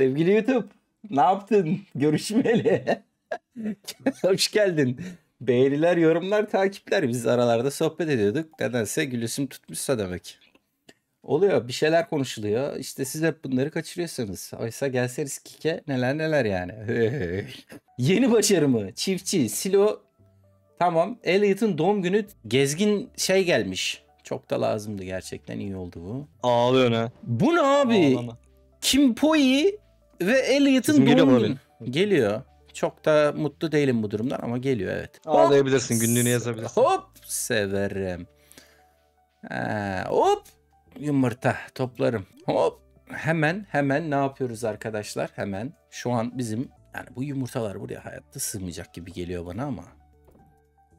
Sevgili YouTube. Ne yaptın? Görüşmeli. Hoş geldin. Beğeniler, yorumlar, takipler. Biz aralarda sohbet ediyorduk. Nedense gülüsüm tutmuşsa demek. Oluyor. Bir şeyler konuşuluyor. İşte siz hep bunları kaçırıyorsunuz. Oysa gelseniz kike neler neler yani. Yeni başarımı. Çiftçi. Silo. Tamam. Elliot'ın doğum günü gezgin şey gelmiş. Çok da lazımdı gerçekten. iyi oldu bu. Ağlıyorsun ha. Bu ne abi? Ağlama. Kim Poi ve Elliot'ın doğum günü. Geliyor. Çok da mutlu değilim bu durumdan ama geliyor evet. Ağlayabilirsin, Hop. günlüğünü yazabilirsin. Hop severim. Ha, hop yumurta toplarım. Hop hemen hemen ne yapıyoruz arkadaşlar? Hemen şu an bizim yani bu yumurtalar buraya hayatta sığmayacak gibi geliyor bana ama.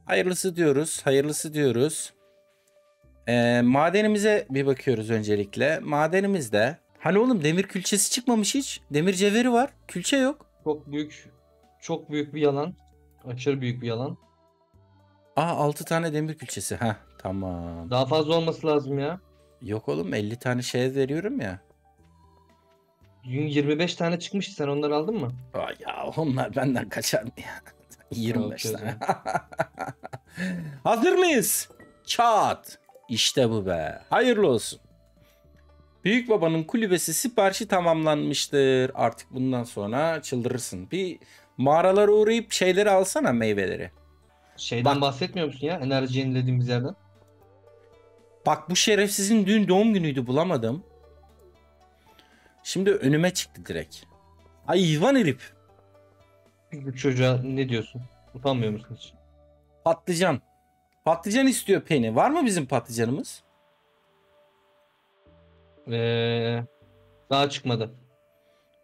Hayırlısı diyoruz. Hayırlısı diyoruz. Ee, madenimize bir bakıyoruz öncelikle. Madenimizde hani oğlum demir külçesi çıkmamış hiç. Demir cevheri var. Külçe yok. Çok büyük, çok büyük bir yalan. Aşırı büyük bir yalan. Aa 6 tane demir külçesi. Ha tamam. Daha fazla olması lazım ya. Yok oğlum 50 tane şeye veriyorum ya. Dün 25 tane çıkmıştı sen onları aldın mı? Aa, ya onlar benden kaçar mı ya? 25 Yok, tane. Hazır mıyız? Çat. İşte bu be. Hayırlı olsun. Büyük babanın kulübesi siparişi tamamlanmıştır. Artık bundan sonra çıldırırsın. Bir mağaralara uğrayıp şeyleri alsana meyveleri. Şeyden Bak. bahsetmiyor musun ya? Enerji yenilediğimiz yerden. Bak bu şerefsizin dün doğum günüydü bulamadım. Şimdi önüme çıktı direkt. Hayvan herif. Bu çocuğa ne diyorsun? Utanmıyor musun hiç? Patlıcan. Patlıcan istiyor Penny. Var mı bizim patlıcanımız? Ee, daha çıkmadı.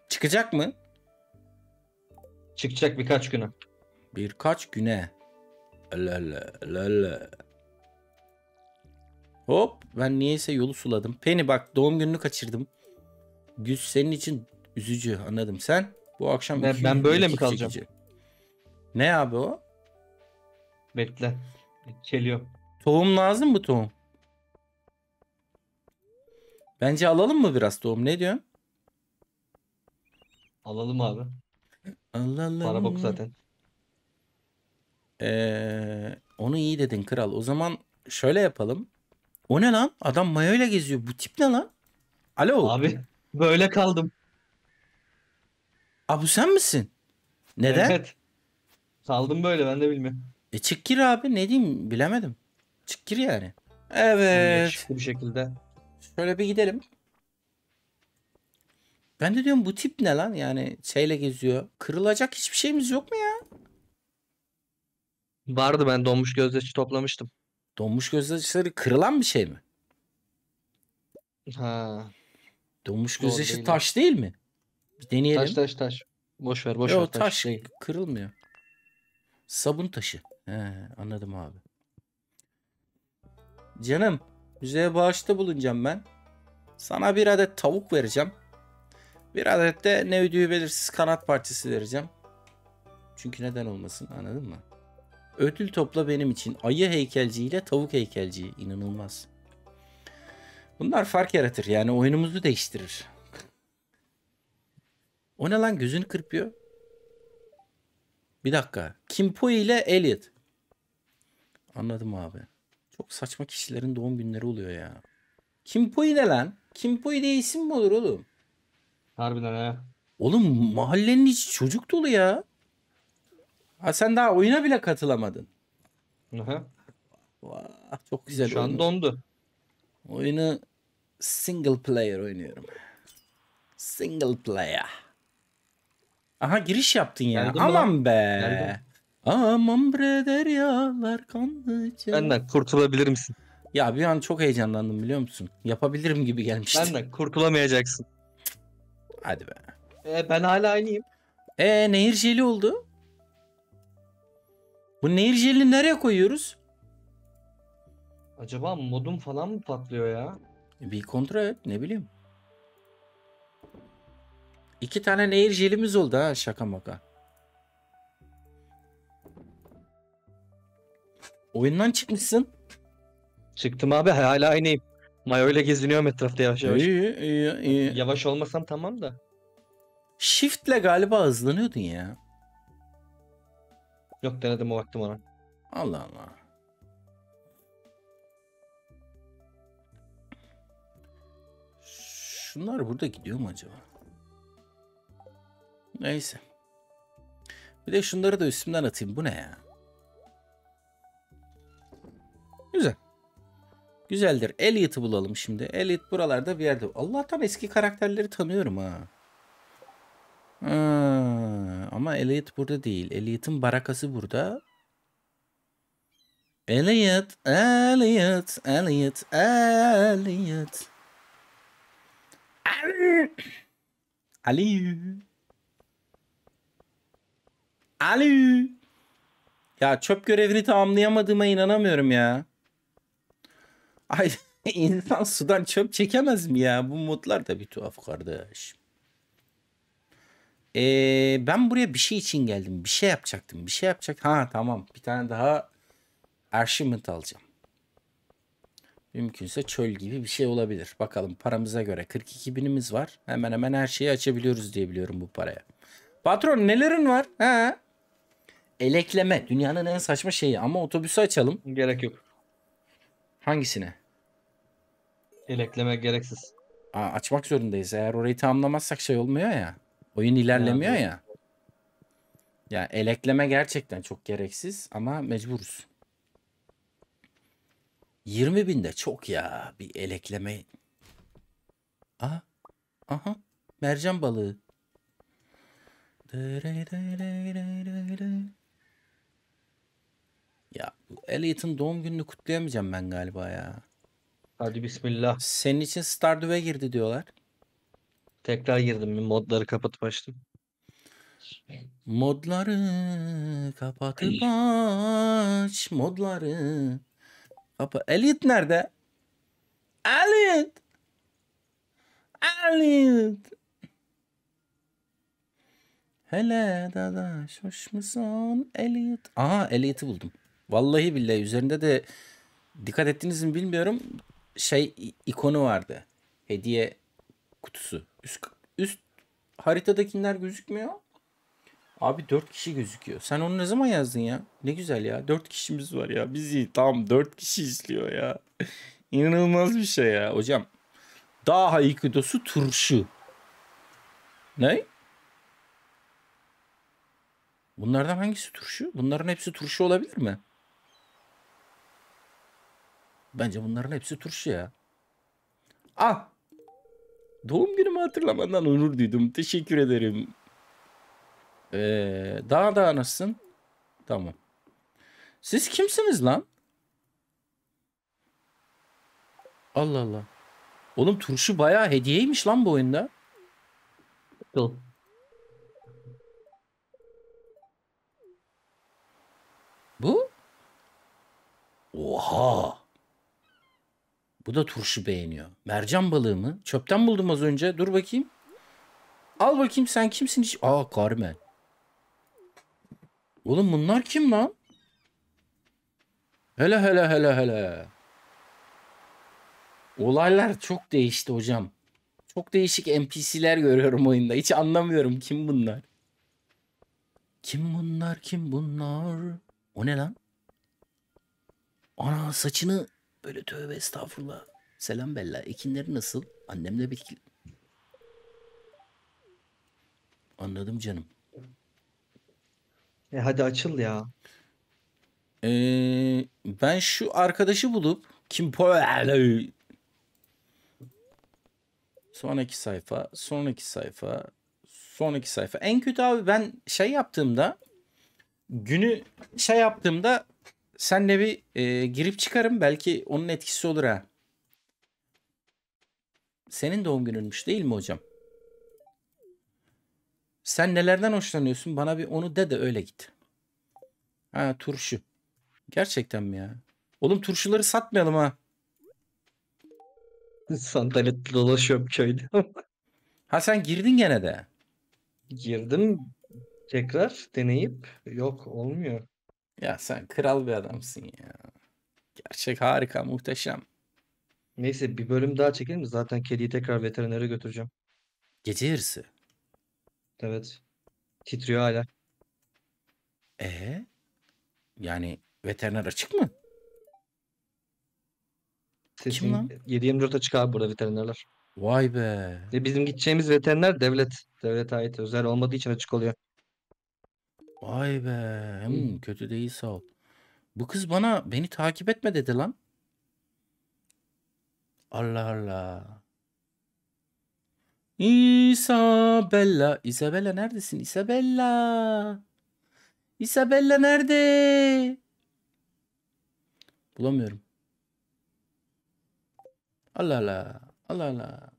Çıkacak mı? Çıkacak birkaç güne. Birkaç güne. Lala lala. Hop ben niyeyse yolu suladım. Penny bak doğum gününü kaçırdım. Güz senin için üzücü anladım. Sen bu akşam Ben- ben böyle mi kalacağım? çekici. Ne abi o? Bekle. Geliyor. Tohum lazım mı tohum? Bence alalım mı biraz tohum? Ne diyorsun? Alalım abi. Alalım. Para bok zaten. Ee, onu iyi dedin kral. O zaman şöyle yapalım. O ne lan? Adam mayoyla geziyor. Bu tip ne lan? Alo. Abi böyle kaldım. Aa, bu sen misin? Neden? Evet. Kaldım böyle ben de bilmiyorum. E çık gir abi. Ne diyeyim bilemedim. Çık gir yani. Evet. Yakışıklı bir şekilde. Şöyle bir gidelim. Ben de diyorum bu tip ne lan? Yani şeyle geziyor. Kırılacak hiçbir şeyimiz yok mu ya? Vardı ben donmuş gözyaşı toplamıştım. Donmuş gözyaşları kırılan bir şey mi? Ha. Donmuş gözyaşı değil. taş değil mi? Bir deneyelim. Taş taş taş. Boş ver boş Yo, ver taş, taş değil. kırılmıyor. Sabun taşı. He, anladım abi. Canım, müzeye bağışta bulunacağım ben. Sana bir adet tavuk vereceğim. Bir adet de ne ödüğü belirsiz kanat parçası vereceğim. Çünkü neden olmasın anladın mı? Ödül topla benim için. Ayı heykelciyle tavuk heykelciyi. inanılmaz. Bunlar fark yaratır. Yani oyunumuzu değiştirir. O ne lan gözünü kırpıyor. Bir dakika. Kimpo ile Elliot. Anladım abi. Çok saçma kişilerin doğum günleri oluyor ya. Kimpoy ne lan? Kimpoy diye isim mi olur oğlum? Harbiden ha. Oğlum mahallenin içi çocuk dolu ya. Ha sen daha oyuna bile katılamadın. Aha. Vah, çok güzel Şu an oyun. dondu. Oyunu single player oynuyorum. Single player. Aha giriş yaptın ya. Geldim Aman lan? be. Geldim. Aman bre deryalar kanlıca. Benden kurtulabilir misin? Ya bir an çok heyecanlandım biliyor musun? Yapabilirim gibi gelmişti. Benden kurtulamayacaksın. Hadi be. E, ben hala aynıyım. E nehir jeli oldu. Bu nehir jelini nereye koyuyoruz? Acaba modum falan mı patlıyor ya? Bir kontrol et ne bileyim. İki tane nehir jelimiz oldu ha şaka maka. Oyundan çıkmışsın. Çıktım abi hala aynıyım. Mayo ile geziniyorum etrafta yavaş yavaş. İyi iyi iyi. Yavaş olmasam tamam da. Shift'le galiba hızlanıyordun ya. Yok denedim o vaktim ona. Allah Allah. Şunlar burada gidiyor mu acaba? Neyse. Bir de şunları da üstümden atayım. Bu ne ya? Güzel. Güzeldir. Elliot'ı bulalım şimdi. Elliot buralarda bir yerde. Allah'tan eski karakterleri tanıyorum ha. Ha, ama Elliot burada değil. Elliot'ın barakası burada. Elliot, Elliot, Elliot, Elliot. Ali. Ali. Ya çöp görevini tamamlayamadığıma inanamıyorum ya. Ay insan sudan çöp çekemez mi ya? Bu modlar da bir tuhaf kardeş. Ee, ben buraya bir şey için geldim. Bir şey yapacaktım. Bir şey yapacak. Ha tamam. Bir tane daha Archivement alacağım. Mümkünse çöl gibi bir şey olabilir. Bakalım paramıza göre 42 binimiz var. Hemen hemen her şeyi açabiliyoruz diye biliyorum bu paraya. Patron nelerin var? Ha? Elekleme. Dünyanın en saçma şeyi ama otobüsü açalım. Gerek yok. Hangisine? Elekleme gereksiz. Aa, açmak zorundayız. Eğer orayı tamamlamazsak şey olmuyor ya. Oyun ilerlemiyor doğru. ya. Ya elekleme gerçekten çok gereksiz ama mecburuz. 20 bin de çok ya bir elekleme. Aha. Aha. Mercan balığı. Ya Elliot'ın doğum gününü kutlayamayacağım ben galiba ya. Hadi bismillah. Senin için Stardew'e girdi diyorlar. Tekrar girdim. Modları kapatıp açtım. Modları kapatıp aç modları. Kapa Elliot nerede? Elliot. Elliot. Hele dadaş hoş musun Elliot? Aha Elliot'ı buldum. Vallahi billahi üzerinde de dikkat ettiniz mi bilmiyorum. Şey ikonu vardı. Hediye kutusu. Üst, üst haritadakiler gözükmüyor. Abi 4 kişi gözüküyor. Sen onu ne zaman yazdın ya? Ne güzel ya. 4 kişimiz var ya. Bizi tam 4 kişi izliyor ya. İnanılmaz bir şey ya. Hocam. Dağ Aikidosu turşu. Ne? Bunlardan hangisi turşu? Bunların hepsi turşu olabilir mi? Bence bunların hepsi turşu ya. Ah! Doğum günümü hatırlamadan onur duydum. Teşekkür ederim. Ee, daha da nasılsın? Tamam. Siz kimsiniz lan? Allah Allah. Oğlum turşu bayağı hediyeymiş lan bu oyunda. Kıl. Bu? Oha. Bu da turşu beğeniyor. Mercan balığı mı? Çöpten buldum az önce. Dur bakayım. Al bakayım sen kimsin hiç? Aa Carmen. Oğlum bunlar kim lan? Hele hele hele hele. Olaylar çok değişti hocam. Çok değişik NPC'ler görüyorum oyunda. Hiç anlamıyorum kim bunlar. Kim bunlar kim bunlar? O ne lan? Ana saçını böyle tövbe estağfurullah. Selam Bella. Ekinleri nasıl? Annemle bekle. Anladım canım. E hadi açıl ya. Ee, ben şu arkadaşı bulup kim sonraki sayfa, sonraki sayfa, sonraki sayfa. En kötü abi ben şey yaptığımda günü şey yaptığımda senle bir e, girip çıkarım belki onun etkisi olur ha. Senin doğum gününmüş değil mi hocam? Sen nelerden hoşlanıyorsun? Bana bir onu de de öyle git. Ha turşu. Gerçekten mi ya? Oğlum turşuları satmayalım ha. Sandalet dolaşıyorum köyde. Ha sen girdin gene de. Girdim tekrar deneyip yok olmuyor. Ya sen kral bir adamsın ya. Gerçek harika, muhteşem. Neyse bir bölüm daha çekelim mi? Zaten kediyi tekrar veterinere götüreceğim. Gece yarısı. Evet. Titriyor hala. E yani veteriner açık mı? Sesin lan? 7-24 açık abi burada veterinerler. Vay be. Bizim gideceğimiz veteriner devlet. Devlete ait özel olmadığı için açık oluyor. Vay be. Hmm, kötü değil sağ ol. Bu kız bana beni takip etme dedi lan. Allah Allah. Isabella. Isabella neredesin? Isabella. Isabella nerede? Bulamıyorum. Allah Allah. Allah Allah.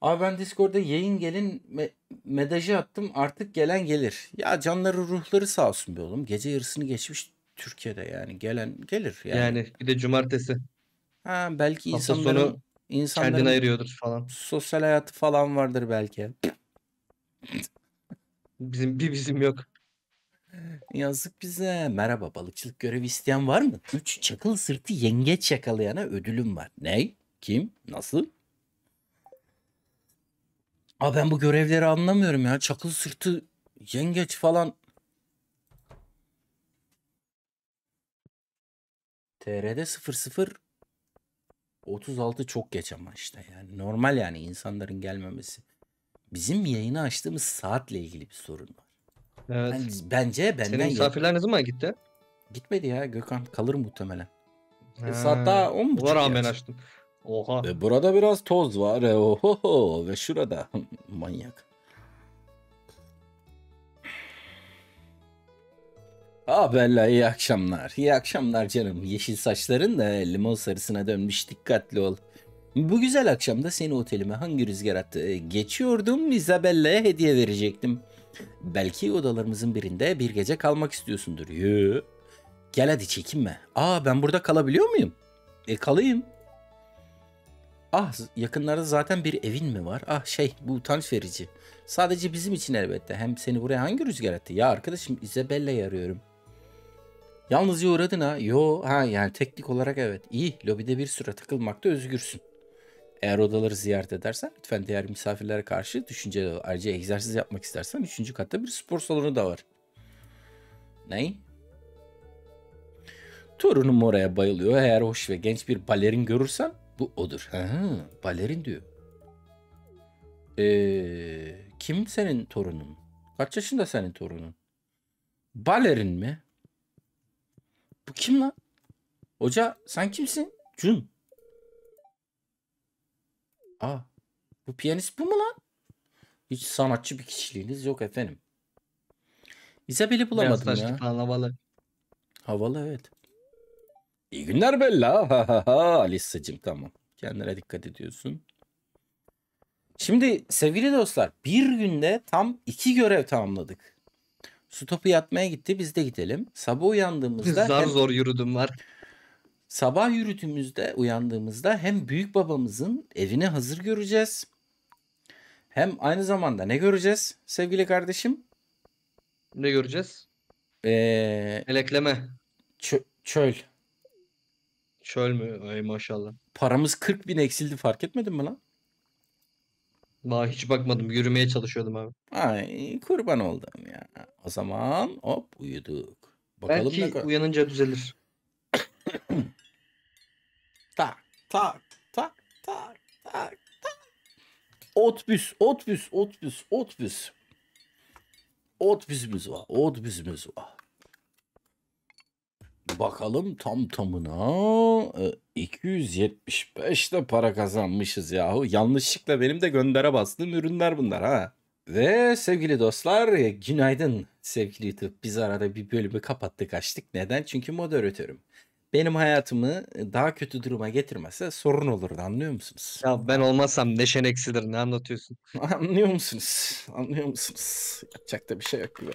Abi ben Discord'da yayın gelin me- medajı attım. Artık gelen gelir. Ya canları ruhları sağ olsun be oğlum. Gece yarısını geçmiş Türkiye'de yani. Gelen gelir yani. Yani bir de cumartesi. Ha belki Hafta insanların sonu insanların Kendini ayırıyordur falan. sosyal hayatı falan vardır belki. Bizim bir bizim yok. Yazık bize. Merhaba balıkçılık görevi isteyen var mı? 3 çakıl sırtı yengeç yakalayana ödülüm var. Ne? Kim? Nasıl? Aa ben bu görevleri anlamıyorum ya. Çakıl sırtı yengeç falan. TR'de 00 36 çok geç ama işte yani normal yani insanların gelmemesi. Bizim yayını açtığımız saatle ilgili bir sorun var. Evet. Ben- bence benden Senin misafirler ne zaman gitti? Gitmedi ya Gökhan kalır muhtemelen. Ha, saat daha on buçuk Ona rağmen açtım. Oha. E, burada biraz toz var. E, ohoho. Ve şurada. Manyak. Ah Bella iyi akşamlar. İyi akşamlar canım. Yeşil saçların da limon sarısına dönmüş. Dikkatli ol. Bu güzel akşamda seni otelime hangi rüzgar attı? E, Geçiyordum Isabella'ya hediye verecektim. Belki odalarımızın birinde bir gece kalmak istiyorsundur. Yoo. Gel hadi çekinme. Aa ben burada kalabiliyor muyum? E kalayım. Ah yakınlarda zaten bir evin mi var? Ah şey bu utanç verici. Sadece bizim için elbette. Hem seni buraya hangi rüzgar attı? Ya arkadaşım Isabella'yı arıyorum. Yalnızca uğradın ha. Yo ha yani teknik olarak evet. İyi lobide bir süre takılmakta özgürsün. Eğer odaları ziyaret edersen lütfen diğer misafirlere karşı düşünceli ol. Ayrıca egzersiz yapmak istersen 3. katta bir spor salonu da var. Ney? Torunum oraya bayılıyor. Eğer hoş ve genç bir balerin görürsen bu odur. Ha, balerin diyor. Ee, kim senin torunun? Kaç yaşında senin torunun? Balerin mi? Bu kim lan? Hoca sen kimsin? Cun. Aa, bu piyanist bu mu lan? Hiç sanatçı bir kişiliğiniz yok efendim. Isabel'i Beyaz bulamadım saçlı ya. havalı. Havalı evet. İyi günler Bella. Ha, ha, ha. Alisa'cığım tamam. Kendine dikkat ediyorsun. Şimdi sevgili dostlar bir günde tam iki görev tamamladık. Su topu yatmaya gitti biz de gidelim. Sabah uyandığımızda Zar hem- zor yürüdüm var. sabah yürüdüğümüzde uyandığımızda hem büyük babamızın evini hazır göreceğiz. Hem aynı zamanda ne göreceğiz sevgili kardeşim? Ne göreceğiz? Ee, Elekleme. çö- çöl. Çöl mü? Ay maşallah. Paramız 40 bin eksildi fark etmedin mi lan? Daha hiç bakmadım. Yürümeye çalışıyordum abi. Ay kurban oldum ya. O zaman hop uyuduk. Bakalım ne Belki kadar. uyanınca düzelir. Tak tak tak tak tak tak. Otbüs, otbüs, otbüs, otbüs. Otbüsümüz var, otbüsümüz var. Bakalım tam tamına e, 275 de para kazanmışız yahu. Yanlışlıkla benim de göndere bastığım ürünler bunlar ha. Ve sevgili dostlar e, günaydın sevgili YouTube. Biz arada bir bölümü kapattık açtık. Neden? Çünkü moderatörüm. Benim hayatımı daha kötü duruma getirmezse sorun olurdu anlıyor musunuz? Ya ben olmazsam neşen eksilir. Ne anlatıyorsun? Anlıyor musunuz? Anlıyor musunuz? Yapacak da bir şey yok gibi.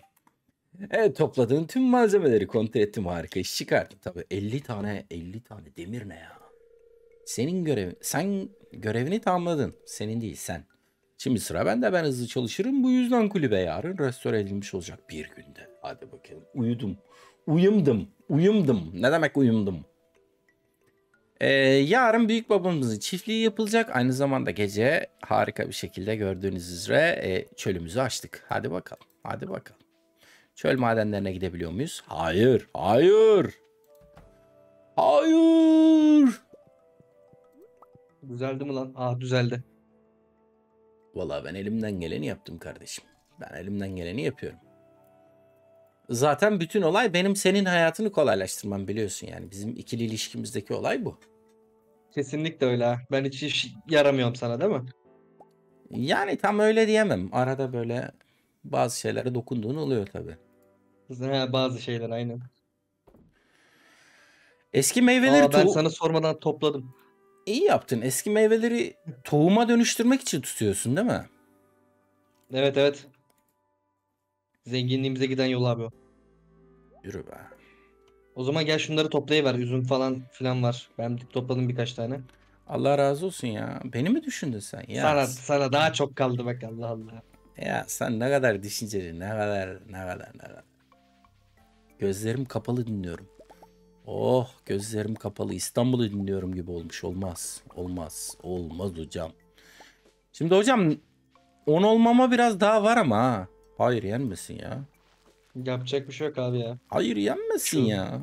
Evet topladığın tüm malzemeleri kontrol ettim harika iş çıkardın. Tabii 50 tane 50 tane demir ne ya? Senin görevin sen görevini tamamladın. Senin değil sen. Şimdi sıra bende ben hızlı çalışırım. Bu yüzden kulübe yarın restore edilmiş olacak bir günde. Hadi bakalım uyudum. Uyumdum. Uyumdum. Ne demek uyumdum? Ee, yarın büyük babamızın çiftliği yapılacak. Aynı zamanda gece harika bir şekilde gördüğünüz üzere e, çölümüzü açtık. Hadi bakalım. Hadi bakalım. Çöl madenlerine gidebiliyor muyuz? Hayır. Hayır. Hayır. Düzeldi mi lan? Aa düzeldi. Vallahi ben elimden geleni yaptım kardeşim. Ben elimden geleni yapıyorum. Zaten bütün olay benim senin hayatını kolaylaştırmam biliyorsun yani. Bizim ikili ilişkimizdeki olay bu. Kesinlikle öyle. Ben hiç iş yaramıyorum sana değil mi? Yani tam öyle diyemem. Arada böyle bazı şeylere dokunduğun oluyor tabii. Ha, bazı şeyler aynen. Eski meyveleri Aa, ben sana sormadan topladım. iyi yaptın. Eski meyveleri tohuma dönüştürmek için tutuyorsun değil mi? Evet evet. Zenginliğimize giden yol abi o. Yürü be. O zaman gel şunları toplayıver. Üzüm falan filan var. Ben topladım birkaç tane. Allah razı olsun ya. Beni mi düşündün sen? Ya, Sana sana daha çok kaldı bak Allah Allah. ya sen ne kadar düşünceli, ne kadar, ne kadar, ne kadar. Gözlerim kapalı dinliyorum. Oh gözlerim kapalı İstanbul'u dinliyorum gibi olmuş. Olmaz. Olmaz. Olmaz hocam. Şimdi hocam 10 olmama biraz daha var ama ha. Hayır yenmesin ya. Yapacak bir şey yok abi ya. Hayır yenmesin Şu- ya.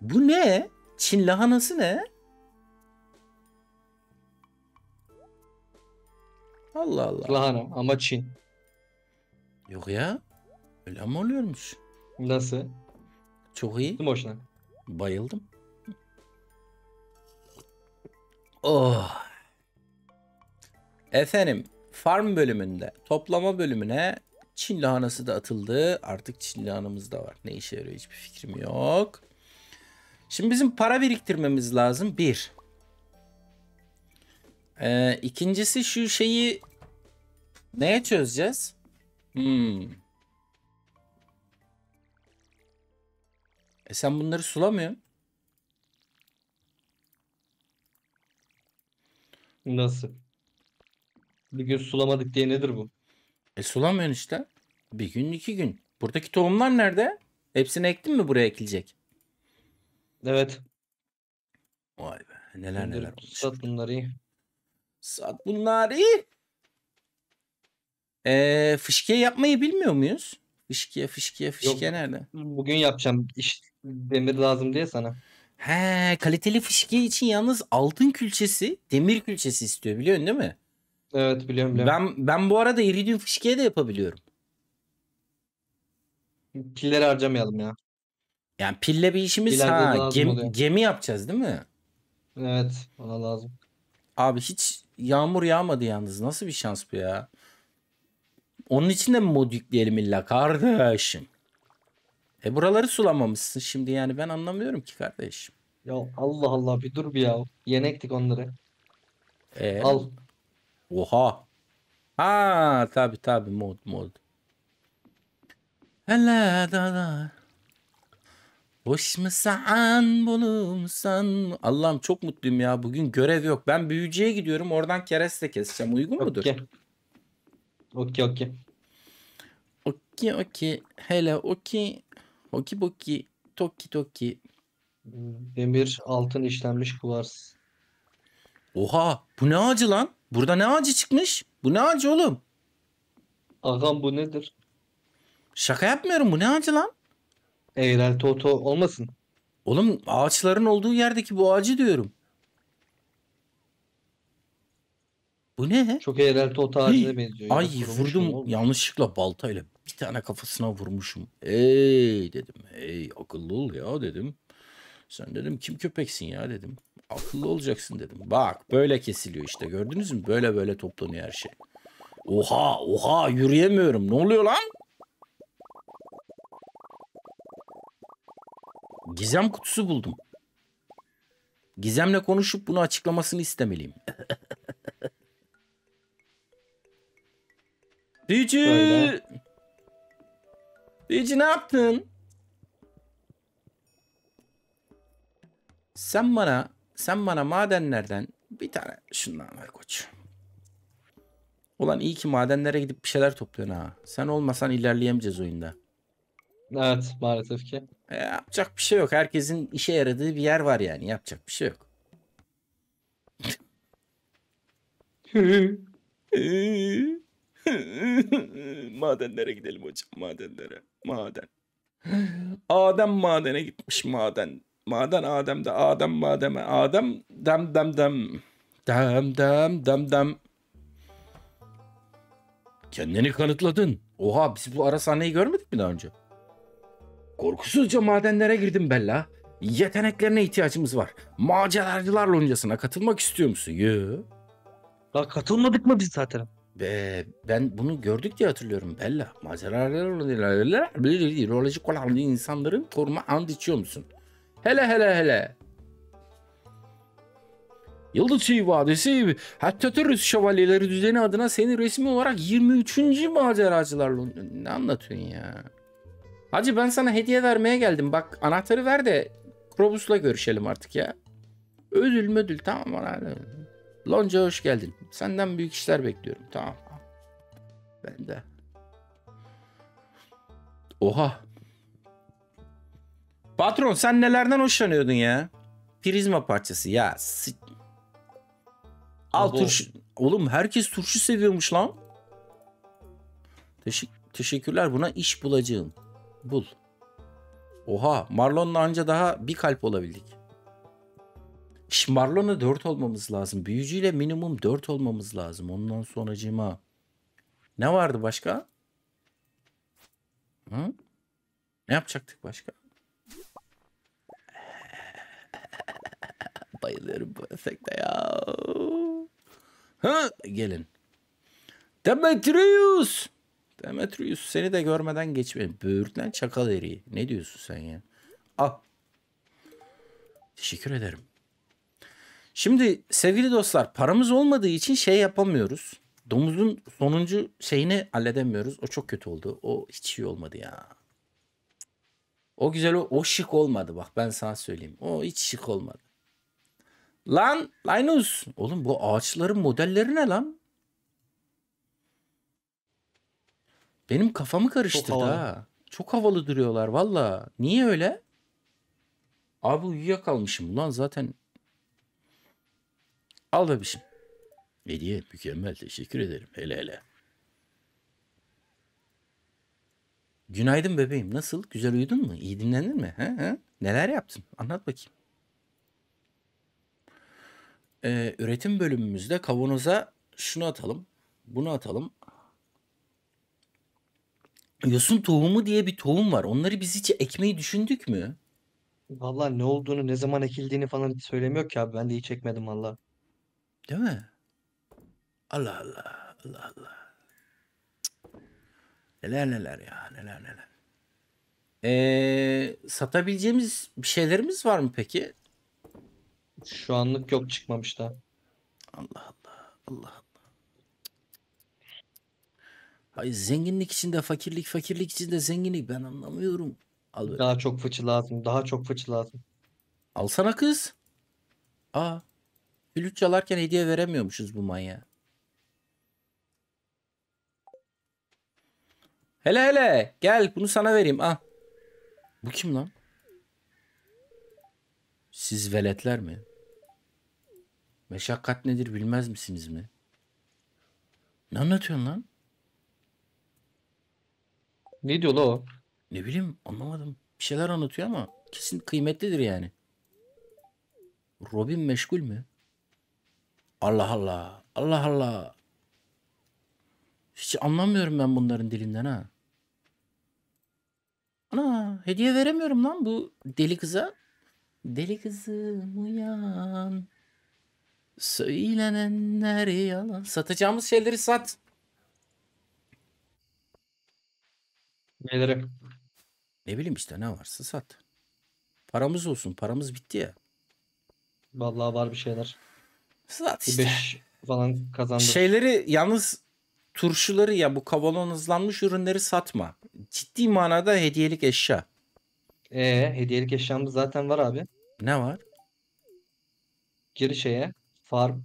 Bu ne? Çin lahanası ne? Allah Allah. Lahana ama Çin. Yok ya. Öyle mi oluyormuş? Nasıl? Çok iyi. mi hoşuna? Bayıldım. Oh. Efendim farm bölümünde toplama bölümüne Çin lahanası da atıldı. Artık Çin lahanamız da var. Ne işe yarıyor hiçbir fikrim yok. Şimdi bizim para biriktirmemiz lazım. Bir. Ee, ikincisi şu şeyi neye çözeceğiz? Hmm. E sen bunları sulamıyorsun. Nasıl? Bir gün sulamadık diye nedir bu? E sulamıyorsun işte. Bir gün iki gün. Buradaki tohumlar nerede? Hepsini ektin mi buraya ekilecek? Evet. Vay be neler neler. Sat bunları. Sat bunları. Eee fışkiye yapmayı bilmiyor muyuz? Fışkiye fışkiye fışkiye nerede? Bugün yapacağım. İş demir lazım diye sana. He kaliteli fışkiye için yalnız altın külçesi demir külçesi istiyor biliyorsun değil mi? Evet biliyorum biliyorum. Ben ben bu arada iridium fışkiye de yapabiliyorum. Pilleri harcamayalım ya. Yani pille bir işimiz İleride ha gem- oluyor. gemi yapacağız değil mi? Evet ona lazım. Abi hiç yağmur yağmadı yalnız. Nasıl bir şans bu ya? Onun için de mi mod yükleyelim illa kardeşim? E buraları sulamamışsın şimdi yani ben anlamıyorum ki kardeşim. Ya Allah Allah bir dur bir ya. Yenektik onları. E, Al. Oha. Ha tabi tabi mod mod. Hele dada. Hoş musan bulumsan. Allah'ım çok mutluyum ya. Bugün görev yok. Ben büyücüye gidiyorum. Oradan kereste keseceğim. Uygun mudur? Okey. Okey okey. Okey okey. Hele okey. Oki boki. Toki toki. Demir altın işlenmiş kuvars. Oha bu ne ağacı lan? Burada ne ağacı çıkmış? Bu ne ağacı oğlum? Ağam bu nedir? Şaka yapmıyorum bu ne ağacı lan? Eğrel Toto olmasın. Oğlum ağaçların olduğu yerdeki bu ağacı diyorum. Bu ne? Çok eğrel Toto ağacına benziyor. ya. Ay mu vurdum oğlum? yanlışlıkla baltayla bir tane kafasına vurmuşum. Ey dedim. Ey akıllı ol ya dedim. Sen dedim kim köpeksin ya dedim. Akıllı olacaksın dedim. Bak böyle kesiliyor işte gördünüz mü? Böyle böyle toplanıyor her şey. Oha oha yürüyemiyorum. Ne oluyor lan? Gizem kutusu buldum. Gizem'le konuşup bunu açıklamasını istemeliyim. Büyücü! Öyle. Büyücü ne yaptın? Sen bana, sen bana madenlerden bir tane şundan ver koç. Ulan iyi ki madenlere gidip bir şeyler topluyorsun ha. Sen olmasan ilerleyemeyeceğiz oyunda. Evet maalesef ki. E, yapacak bir şey yok. Herkesin işe yaradığı bir yer var yani. Yapacak bir şey yok. Madenlere gidelim hocam. Madenlere. Maden. Adem madene gitmiş maden. Maden Adem'de. Adem mademe. Adem dem dem dem. Dem dem dem dem. Kendini kanıtladın. Oha biz bu ara sahneyi görmedik mi daha önce? Korkusuzca madenlere girdim Bella. Yeteneklerine ihtiyacımız var. Maceracılar loncasına katılmak istiyor musun? Yoo. Daha katılmadık mı biz zaten? Be, ben bunu gördük diye hatırlıyorum Bella. Maceralar rolojik olan insanların koruma and içiyor musun? Hele hele hele. Yıldızçı Vadisi hatta terörist şövalyeleri düzeni adına seni resmi olarak 23. maceracılarla ne anlatıyorsun ya? Hacı ben sana hediye vermeye geldim. Bak anahtarı ver de Krobus'la görüşelim artık ya. Ödül mödül tamam hadi. Lonca hoş geldin. Senden büyük işler bekliyorum. Tamam. Ben de. Oha. Patron sen nelerden hoşlanıyordun ya? Prizma parçası ya. si- Al Abo. turşu. Oğlum herkes turşu seviyormuş lan. Teşek- teşekkürler buna iş bulacağım. Bul. Oha Marlon'la anca daha bir kalp olabildik. Şş, Marlon'a 4 olmamız lazım. Büyücüyle minimum 4 olmamız lazım. Ondan sonracığıma. Ne vardı başka? Hı? Ne yapacaktık başka? Bayılıyorum bu efekte ya. Ha, gelin. Demetrius! Demetrius seni de görmeden geçme. Böğürtlen çakal eriği. Ne diyorsun sen ya? Al. Teşekkür ederim. Şimdi sevgili dostlar paramız olmadığı için şey yapamıyoruz. Domuzun sonuncu şeyini halledemiyoruz. O çok kötü oldu. O hiç iyi olmadı ya. O güzel o, o şık olmadı bak ben sana söyleyeyim. O hiç şık olmadı. Lan Linus. Oğlum bu ağaçların modelleri ne lan? Benim kafamı karıştırdı havalı. ha. Çok havalı duruyorlar valla. Niye öyle? Abi uyuyakalmışım. Ulan zaten Al bebişim. Hediye mükemmel teşekkür ederim. Hele hele. Günaydın bebeğim. Nasıl? Güzel uyudun mu? İyi dinlendin mi? He, he? Neler yaptın? Anlat bakayım. Ee, üretim bölümümüzde kavanoza şunu atalım. Bunu atalım. Yosun tohumu diye bir tohum var. Onları biz hiç ekmeği düşündük mü? Vallahi ne olduğunu, ne zaman ekildiğini falan söylemiyor ki abi. Ben de hiç çekmedim valla. Değil mi? Allah Allah. Allah Allah. Cık. Neler neler ya. Neler neler. Ee, satabileceğimiz bir şeylerimiz var mı peki? Şu anlık yok çıkmamış da. Allah Allah. Allah Allah. Hayır zenginlik içinde fakirlik, fakirlik içinde zenginlik ben anlamıyorum. Al böyle. Daha çok fıçı lazım. Daha çok fıçı lazım. Alsana kız. Aa. Flüt çalarken hediye veremiyormuşuz bu manyağa. Hele hele gel bunu sana vereyim al. Bu kim lan? Siz veletler mi? Meşakkat nedir bilmez misiniz mi? Ne anlatıyorsun lan? Ne diyor la o? Ne bileyim anlamadım. Bir şeyler anlatıyor ama kesin kıymetlidir yani. Robin meşgul mü? Allah Allah. Allah Allah. Hiç anlamıyorum ben bunların dilinden ha. Ana hediye veremiyorum lan bu deli kıza. Deli kızım uyan. Söylenenler yalan. Satacağımız şeyleri sat. Neleri? Ne bileyim işte ne varsa sat. Paramız olsun. Paramız bitti ya. Vallahi var bir şeyler. Bir işte. 5 falan kazandım. Şeyleri yalnız turşuları ya bu kavanozlanmış ürünleri satma. Ciddi manada hediyelik eşya. Ee, hediyelik eşyamız zaten var abi. Ne var? Gir şeye. Farm.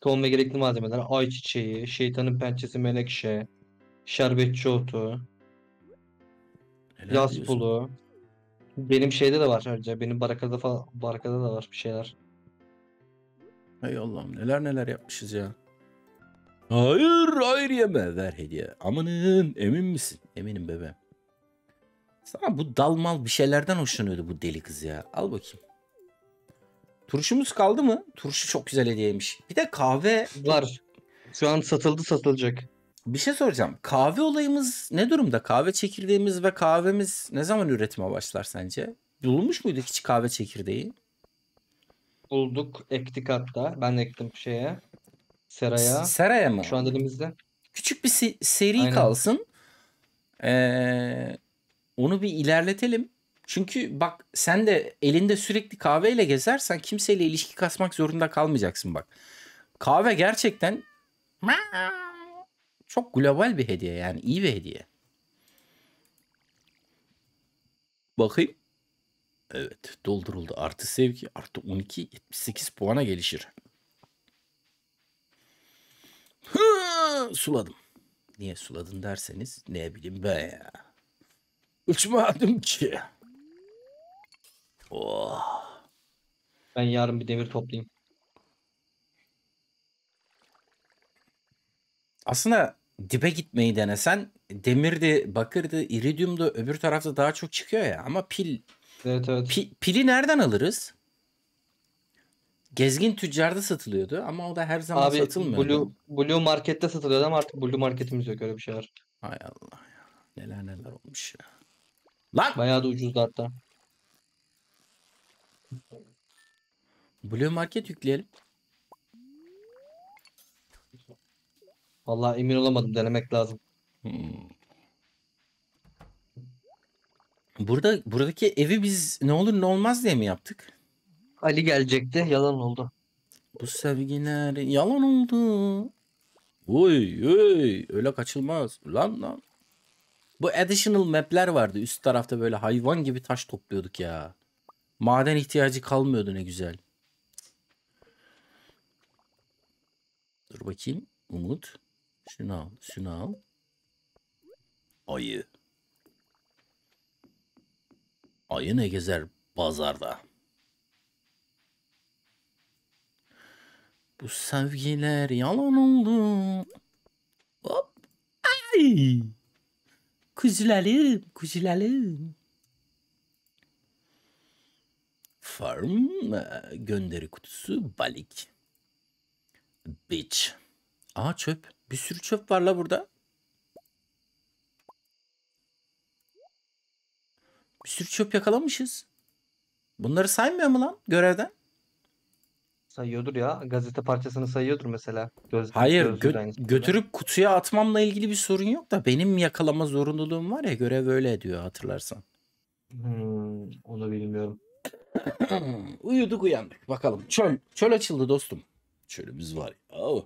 Tohum ve gerekli malzemeler. Ayçiçeği, şeytanın pençesi menekşe, şerbetçi otu, Neler yaz diyorsun? pulu, Benim şeyde de var ayrıca. Benim barakada falan barakada da var bir şeyler. Hay Allah'ım neler neler yapmışız ya. Hayır hayır yeme ver hediye. Amanın emin misin? Eminim bebeğim. Sana bu dalmal bir şeylerden hoşlanıyordu bu deli kız ya. Al bakayım. Turşumuz kaldı mı? Turşu çok güzel hediyeymiş. Bir de kahve Var. Şu an satıldı satılacak. bir şey soracağım. Kahve olayımız ne durumda? Kahve çekirdeğimiz ve kahvemiz ne zaman üretime başlar sence? Bulunmuş muydu hiç kahve çekirdeği? Bulduk. Ektik hatta. Ben ektim şeye. Seraya. Seraya mı? Şu an elimizde. küçük bir se- seri Aynen. kalsın. Ee, onu bir ilerletelim. Çünkü bak sen de elinde sürekli kahveyle gezersen kimseyle ilişki kasmak zorunda kalmayacaksın bak. Kahve gerçekten çok global bir hediye yani iyi bir hediye. Bakayım. Evet dolduruldu. Artı sevgi artı 12 78 puana gelişir. Hı, suladım. Niye suladın derseniz ne bileyim ben ya. Uçmadım ki. Oh. Ben yarın bir demir toplayayım. Aslında dibe gitmeyi denesen demirdi, bakırdı, iridiumdu öbür tarafta daha çok çıkıyor ya. Ama pil, Evet evet. pi- pili nereden alırız? Gezgin tüccarda satılıyordu ama o da her zaman Abi satılmıyordu. Blue, Blue Market'te satılıyordu ama artık Blue Market'imiz yok öyle bir şey var. Hay Allah ya. Neler neler olmuş ya. Lan! Bayağı da ucuzdu hatta. Blue Market yükleyelim. Vallahi emin olamadım denemek lazım. Hmm. Burada buradaki evi biz ne olur ne olmaz diye mi yaptık? Ali gelecekti yalan oldu. Bu sevgiler yalan oldu. Oy oy öyle kaçılmaz. Lan lan. Bu additional map'ler vardı. Üst tarafta böyle hayvan gibi taş topluyorduk ya. Maden ihtiyacı kalmıyordu ne güzel. Dur bakayım. Umut. Şunu al. Şunu al. Ayı. Ayı ne gezer pazarda? Bu sevgiler yalan oldu. Hop. Ay. Kuzularım, kuzularım. Farm e, gönderi kutusu balık. Bitch. Aa çöp. Bir sürü çöp var la burada. Bir sürü çöp yakalamışız. Bunları saymıyor mu lan görevden? Sayıyordur ya. Gazete parçasını sayıyordur mesela. Göz, Hayır gö- de aynı şekilde. götürüp kutuya atmamla ilgili bir sorun yok da benim yakalama zorunluluğum var ya görev öyle ediyor hatırlarsan. Hmm, onu bilmiyorum. Uyuduk uyandık bakalım. Çöl. Çöl açıldı dostum. Çölümüz var. Oh.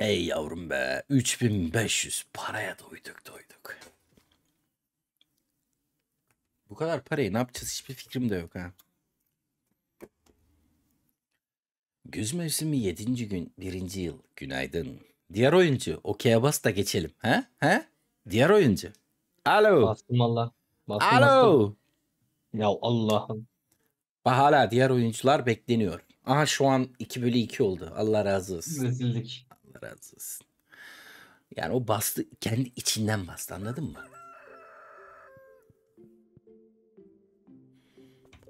Ey yavrum be. 3500 paraya doyduk doyduk. Bu kadar parayı ne yapacağız hiçbir fikrim de yok ha. Güz mevsimi 7. gün 1. yıl. Günaydın. Diğer oyuncu. Okey'e bas da geçelim. He? He? Diğer oyuncu. Alo. Bastım valla. Bastım bastım. Alo. Ya Allah'ım. Hala diğer oyuncular bekleniyor. Aha şu an 2 bölü 2 oldu. Allah razı olsun. Rezillik. Allah razı olsun. Yani o bastı kendi içinden bastı anladın mı?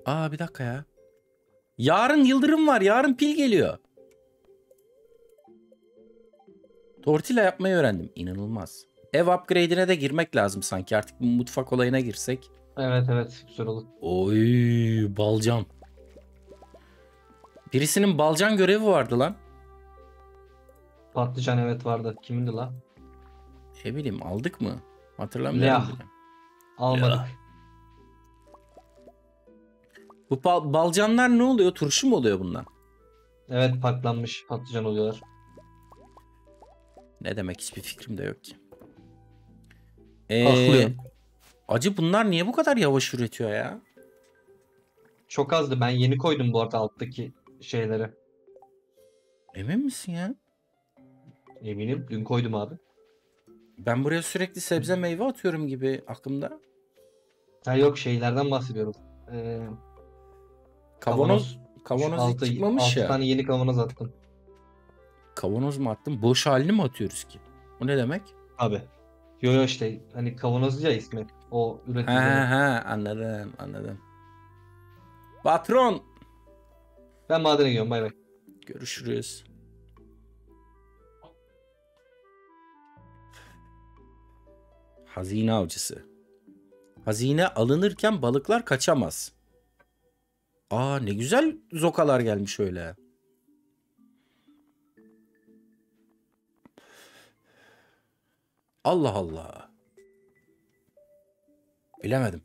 Aa bir dakika ya. Yarın yıldırım var. Yarın pil geliyor. Tortilla yapmayı öğrendim. İnanılmaz. Ev upgrade'ine de girmek lazım sanki. Artık bu mutfak olayına girsek. Evet evet güzel olur. Oy balcan. Birisinin balcan görevi vardı lan. Patlıcan evet vardı. Kimindi la? Ne bileyim aldık mı? Hatırlamıyorum. Ya. bile. Almadık. Bu bal- balcanlar ne oluyor? Turşu mu oluyor bunlar? Evet paklanmış patlıcan oluyorlar. Ne demek hiçbir fikrim de yok ki. Ee, acı bunlar niye bu kadar yavaş üretiyor ya? Çok azdı. Ben yeni koydum bu arada alttaki şeyleri. Emin misin ya? Eminim. Dün koydum abi. Ben buraya sürekli sebze meyve atıyorum gibi aklımda. Ha yok şeylerden bahsediyorum. Ee, Kavanoz kavanoz hiç altı- çıkmamış altı ya. tane yeni kavanoz attım. Kavanoz mu attın? Boş halini mi atıyoruz ki? O ne demek? Abi. Yo yo işte hani kavanoz ya ismi. O Ha üreticinin. ha anladım anladım. Patron Ben madene gidiyorum bay bay. görüşürüz. Hazine avcısı. Hazine alınırken balıklar kaçamaz. Aa ne güzel zokalar gelmiş öyle. Allah Allah. Bilemedim.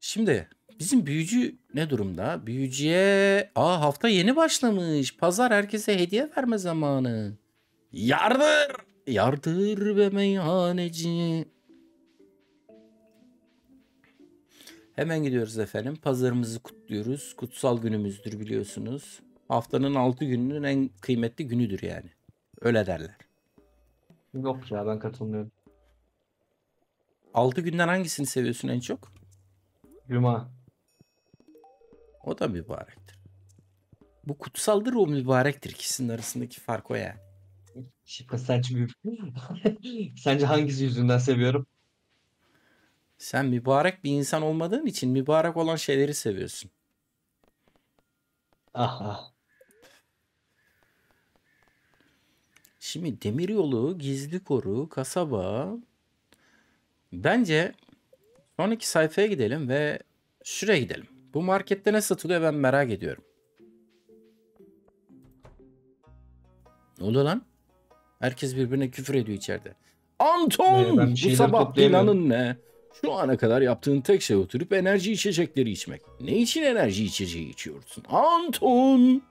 Şimdi bizim büyücü ne durumda? Büyücüye aa hafta yeni başlamış. Pazar herkese hediye verme zamanı. Yardır! Yardır be meyhaneci. Hemen gidiyoruz efendim. Pazarımızı kutluyoruz. Kutsal günümüzdür biliyorsunuz. Haftanın 6 gününün en kıymetli günüdür yani. Öyle derler. Yok ya ben katılmıyorum. 6 günden hangisini seviyorsun en çok? Cuma. O da mübarektir. Bu kutsaldır o mübarektir. İkisinin arasındaki fark o yani. Şimdi sence, sence hangisi yüzünden seviyorum? Sen mübarek bir insan olmadığın için mübarek olan şeyleri seviyorsun. Aha. Şimdi demiryolu, gizli koru, kasaba. Bence sonraki sayfaya gidelim ve şuraya gidelim. Bu markette ne satılıyor ben merak ediyorum. Ne oluyor lan? Herkes birbirine küfür ediyor içeride. Anton! Ee, bu sabah planın ne? Şu ana kadar yaptığın tek şey oturup enerji içecekleri içmek. Ne için enerji içeceği içiyorsun? Anton!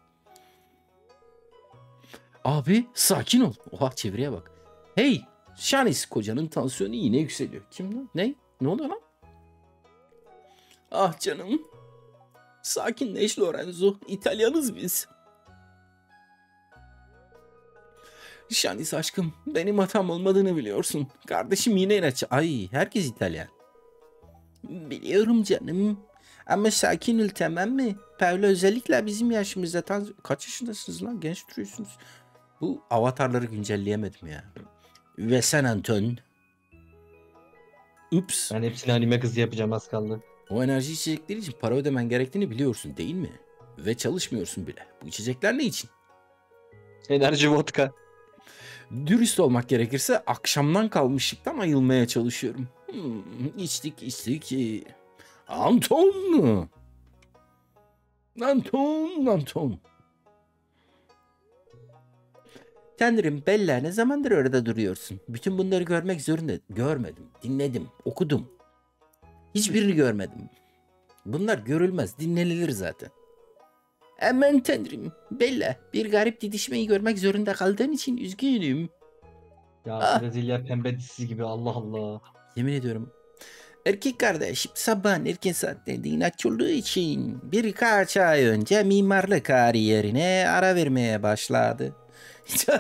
Abi sakin ol. Oha çevreye bak. Hey Şanis kocanın tansiyonu yine yükseliyor. Kim lan? Ne? Ne oluyor lan? Ah canım. Sakinleş Lorenzo. İtalyanız biz. Şanis aşkım benim hatam olmadığını biliyorsun. Kardeşim yine inatçı. Ay herkes İtalyan. Biliyorum canım. Ama sakin ol tamam mı? Paolo özellikle bizim yaşımızda. Tan- Kaç yaşındasınız lan? Genç duruyorsunuz. Bu avatarları güncelleyemedim ya. Ve sen Anton. Ups. Ben hepsini anime kızı yapacağım az kaldı. O enerji içecekleri için para ödemen gerektiğini biliyorsun değil mi? Ve çalışmıyorsun bile. Bu içecekler ne için? Enerji vodka. Dürüst olmak gerekirse akşamdan kalmışlıktan ayılmaya çalışıyorum. Hmm, içtik içtik. Anton! Anton, Anton. Tanrım Bella ne zamandır orada duruyorsun? Bütün bunları görmek zorunda. Görmedim, dinledim, okudum. Hiçbirini görmedim. Bunlar görülmez, dinlenilir zaten. Aman tanrım. Bella bir garip didişmeyi görmek zorunda kaldığın için üzgünüm. Ya Ah. Brezilya pembe dizisi gibi Allah Allah. Yemin ediyorum. Erkek kardeşim sabahın erken saatlerinde inatçı olduğu için birkaç ay önce mimarlık kariyerine ara vermeye başladı.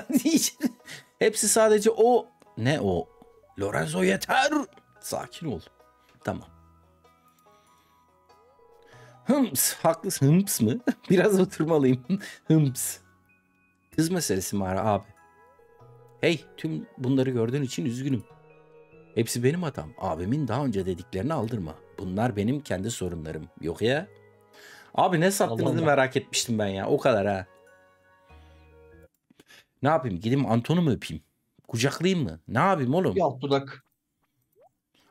Hepsi sadece o. Ne o? Lorenzo yeter. Sakin ol. Tamam. Hımps. Haklısın. Hımps mı? Biraz oturmalıyım. Hımps. Kız meselesi var abi? Hey tüm bunları gördüğün için üzgünüm. Hepsi benim hatam. Abimin daha önce dediklerini aldırma. Bunlar benim kendi sorunlarım. Yok ya. Abi ne sattığınızı merak etmiştim ben ya. O kadar ha. Ne yapayım? Gideyim Anton'u mu öpeyim? Kucaklayayım mı? Ne yapayım oğlum? Bir alt dudak.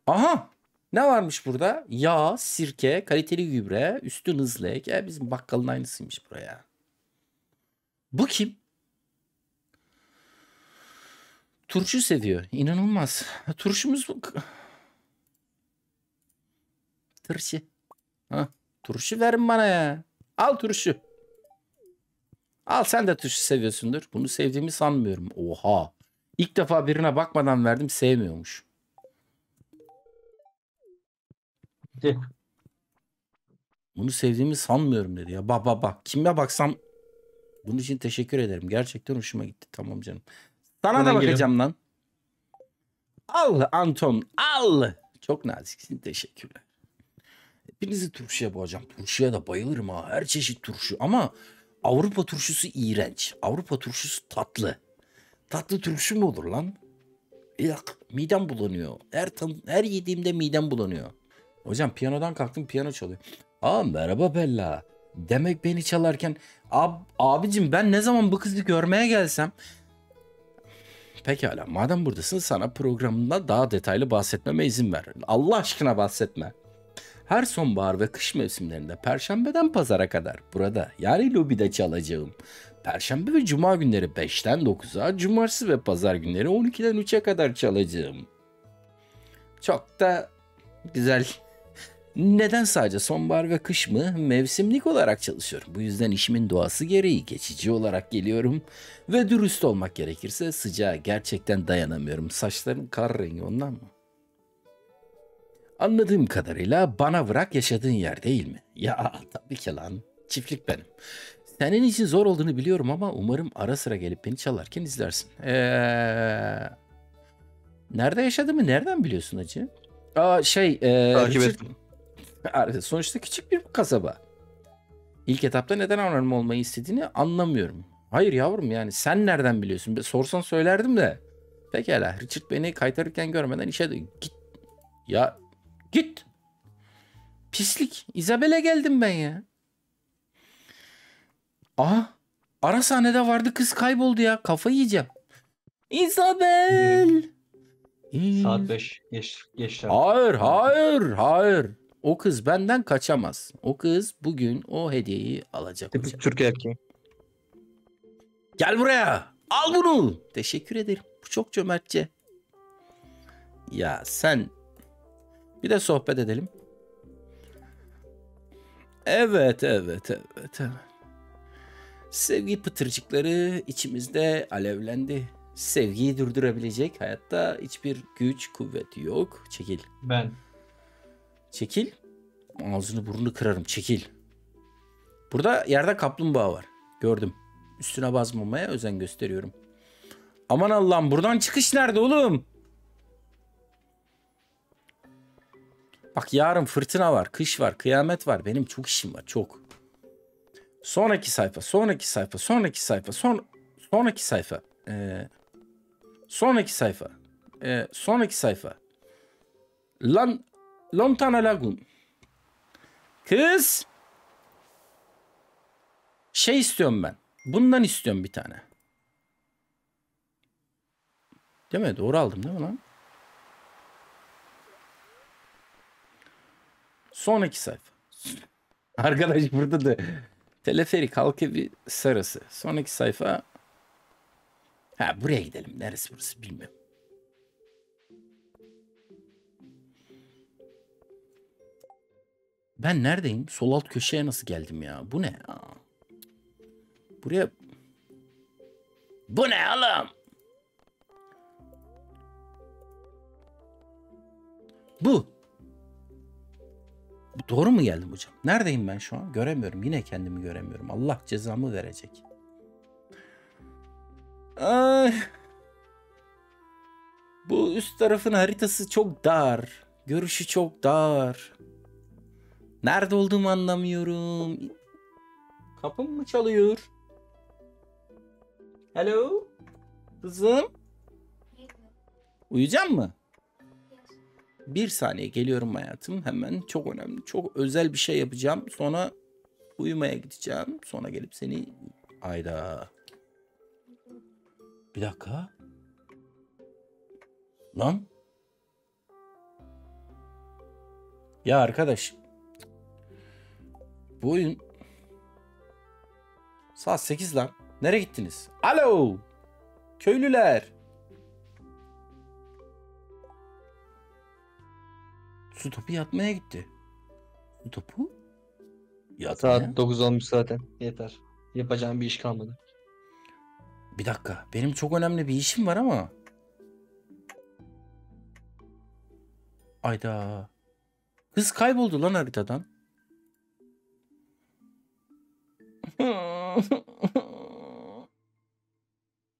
Aha! Ne varmış burada? Yağ, sirke, kaliteli gübre, üstü hızlı ek. E, bizim bakkalın aynısıymış buraya. Bu kim? Turşu seviyor. İnanılmaz. Turşumuz bu. Turşu. Ha, turşu verin bana ya. Al turşu. Al sen de turşu seviyorsundur. Bunu sevdiğimi sanmıyorum. Oha. İlk defa birine bakmadan verdim sevmiyormuş. Tüh. Bunu sevdiğimi sanmıyorum dedi ya. Bak bak bak. Kime baksam Bunun için teşekkür ederim. Gerçekten hoşuma gitti. Tamam canım. Sana Hemen da geliyorum. bakacağım lan. Al Anton al. Çok naziksin teşekkürler. Hepinizi turşuya boğacağım. Turşuya da bayılırım ha. Her çeşit turşu ama Avrupa turşusu iğrenç. Avrupa turşusu tatlı. Tatlı turşu mu olur lan? Yak, midem bulanıyor. Her her yediğimde midem bulanıyor. Hocam piyanodan kalktım piyano çalıyor. Aa merhaba Bella. Demek beni çalarken Ab, abicim ben ne zaman bu kızı görmeye gelsem Pekala madem buradasın sana programında daha detaylı bahsetmeme izin ver. Allah aşkına bahsetme. Her sonbahar ve kış mevsimlerinde perşembeden pazara kadar burada yani lobide çalacağım. Perşembe ve cuma günleri 5'ten 9'a, cumartesi ve pazar günleri 12'den 3'e kadar çalacağım. Çok da güzel. Neden sadece sonbahar ve kış mı? Mevsimlik olarak çalışıyorum. Bu yüzden işimin doğası gereği geçici olarak geliyorum. Ve dürüst olmak gerekirse sıcağa gerçekten dayanamıyorum. Saçlarım kar rengi ondan mı? Anladığım kadarıyla bana bırak yaşadığın yer değil mi? Ya tabii ki lan. Çiftlik benim. Senin için zor olduğunu biliyorum ama umarım ara sıra gelip beni çalarken izlersin. Eee... Nerede yaşadığımı nereden biliyorsun acı? Aa şey... E, Takip Richard- ettim. Sonuçta küçük bir kasaba. İlk etapta neden anonim olmayı istediğini anlamıyorum. Hayır yavrum yani sen nereden biliyorsun? Sorsan söylerdim de. Pekala Richard beni kaytarırken görmeden işe de git. Ya git. Pislik. Isabel'e geldim ben ya. Aha. Ara sahnede vardı kız kayboldu ya. Kafayı yiyeceğim. Isabel. Saat 5. Geç, geç. Hayır, hayır, hayır. O kız benden kaçamaz. O kız bugün o hediyeyi alacak. hocam. Tipik Türk erkeği. Gel buraya. Al bunu. Teşekkür ederim. Bu çok cömertçe. Ya sen bir de sohbet edelim. Evet, evet, evet, evet. Sevgi pıtırcıkları içimizde alevlendi. Sevgiyi durdurabilecek hayatta hiçbir güç, kuvvet yok. Çekil. Ben. Çekil. Ağzını burnunu kırarım. Çekil. Burada yerde kaplumbağa var. Gördüm. Üstüne basmamaya özen gösteriyorum. Aman Allah'ım buradan çıkış nerede oğlum? Bak yarın fırtına var, kış var, kıyamet var. Benim çok işim var, çok. Sonraki sayfa, sonraki sayfa, sonraki sayfa, son sonraki sayfa. Ee, sonraki sayfa. Ee, sonraki sayfa. Lan Lontana Lagoon. Kız. Şey istiyorum ben. Bundan istiyorum bir tane. Değil mi? Doğru aldım değil mi lan? Sonraki sayfa. Arkadaş burada da teleferik halk evi sarısı. Sonraki sayfa. Ha buraya gidelim. Neresi burası bilmiyorum. Ben neredeyim? Sol alt köşeye nasıl geldim ya? Bu ne? Buraya... Bu ne oğlum? Bu Doğru mu geldim hocam? Neredeyim ben şu an? Göremiyorum. Yine kendimi göremiyorum. Allah cezamı verecek. Ay. Bu üst tarafın haritası çok dar. Görüşü çok dar. Nerede olduğumu anlamıyorum. Kapım mı çalıyor? Hello? Kızım? Uyuyacak mı? Bir saniye geliyorum hayatım. Hemen çok önemli. Çok özel bir şey yapacağım. Sonra uyumaya gideceğim. Sonra gelip seni... Ayda. Bir dakika. Lan. Ya arkadaş. Bu oyun... Saat 8 lan. Nereye gittiniz? Alo. Köylüler. Su topu yatmaya gitti. Su topu? Yatmaya. Saat 9 olmuş zaten. Yeter. Yapacağım bir iş kalmadı. Bir dakika. Benim çok önemli bir işim var ama. Ayda. Kız kayboldu lan haritadan.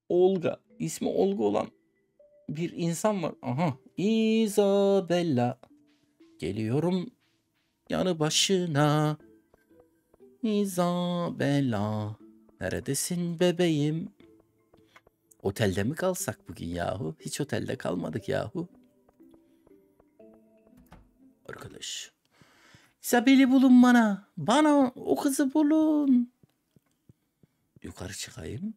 Olga. İsmi Olga olan bir insan var. Aha. Isabella. Geliyorum yanı başına. Isabella. Neredesin bebeğim? Otelde mi kalsak bugün yahu? Hiç otelde kalmadık yahu. Arkadaş. Isabel'i bulun bana. Bana o kızı bulun. Yukarı çıkayım.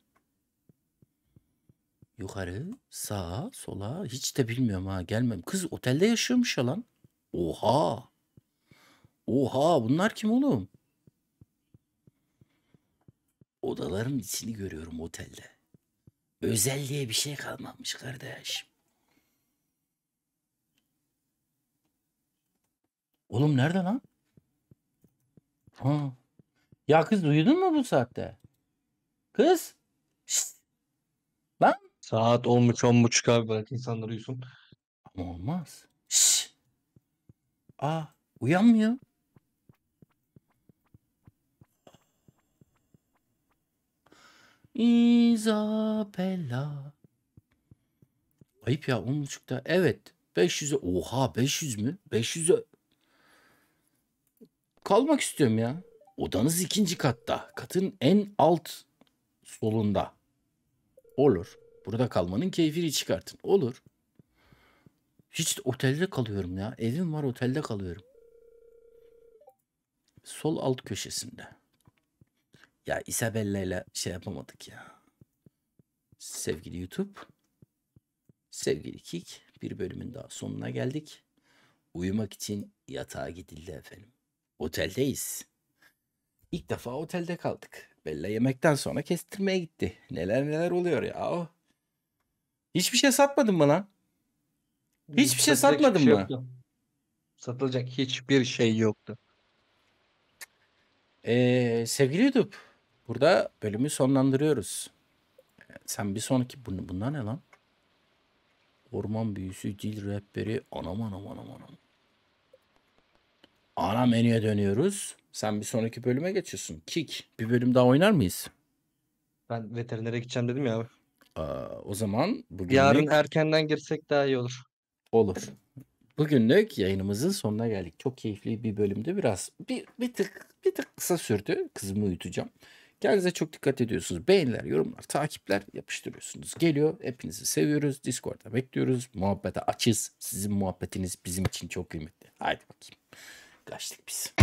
Yukarı, sağa, sola hiç de bilmiyorum ha gelmem. Kız otelde yaşıyormuş ya lan. Oha. Oha bunlar kim oğlum? Odaların içini görüyorum otelde. Özel diye bir şey kalmamış kardeş. Oğlum nerede lan? Ha. Ya kız uyudun mu bu saatte? Kız? Şşt. Lan? Saat 10.30 10.30 abi bırak insanlar uyusun. Ama olmaz. Şşş. Aa, uyanmıyor. Isabella. Ayıp ya 10.30'da. Evet. 500'e. Oha 500 mü? 500'e. Kalmak istiyorum ya. Odanız ikinci katta. Katın en alt solunda. Olur. Burada kalmanın keyfini çıkartın. Olur. Hiç otelde kalıyorum ya. Evim var otelde kalıyorum. Sol alt köşesinde. Ya Isabella ile şey yapamadık ya. Sevgili YouTube. Sevgili Kik. Bir bölümün daha sonuna geldik. Uyumak için yatağa gidildi efendim. Oteldeyiz. İlk defa otelde kaldık. Bella yemekten sonra kestirmeye gitti. Neler neler oluyor ya. Hiçbir şey satmadın mı lan? Hiçbir şey Satılacak satmadın hiçbir şey mı? yoktu. Satılacak hiçbir şey yoktu. Ee, sevgili YouTube, burada bölümü sonlandırıyoruz. Sen bir sonraki bu, bunlar ne lan? Orman büyüsü, dil rehberi, anam anam anam anam. Ana menüye dönüyoruz. Sen bir sonraki bölüme geçiyorsun. Kick. Bir bölüm daha oynar mıyız? Ben veterinere gideceğim dedim ya abi. Aa, o zaman bugünlük Yarın erkenden girsek daha iyi olur. olur. Bugünlük yayınımızın sonuna geldik. Çok keyifli bir bölümdü. Biraz bir, bir tık bir tık kısa sürdü. Kızımı uyutacağım. Kendinize çok dikkat ediyorsunuz. Beğeniler, yorumlar, takipler yapıştırıyorsunuz. Geliyor. Hepinizi seviyoruz. Discord'da bekliyoruz. Muhabbete açız. Sizin muhabbetiniz bizim için çok kıymetli. Haydi bakayım. Kaçtık biz.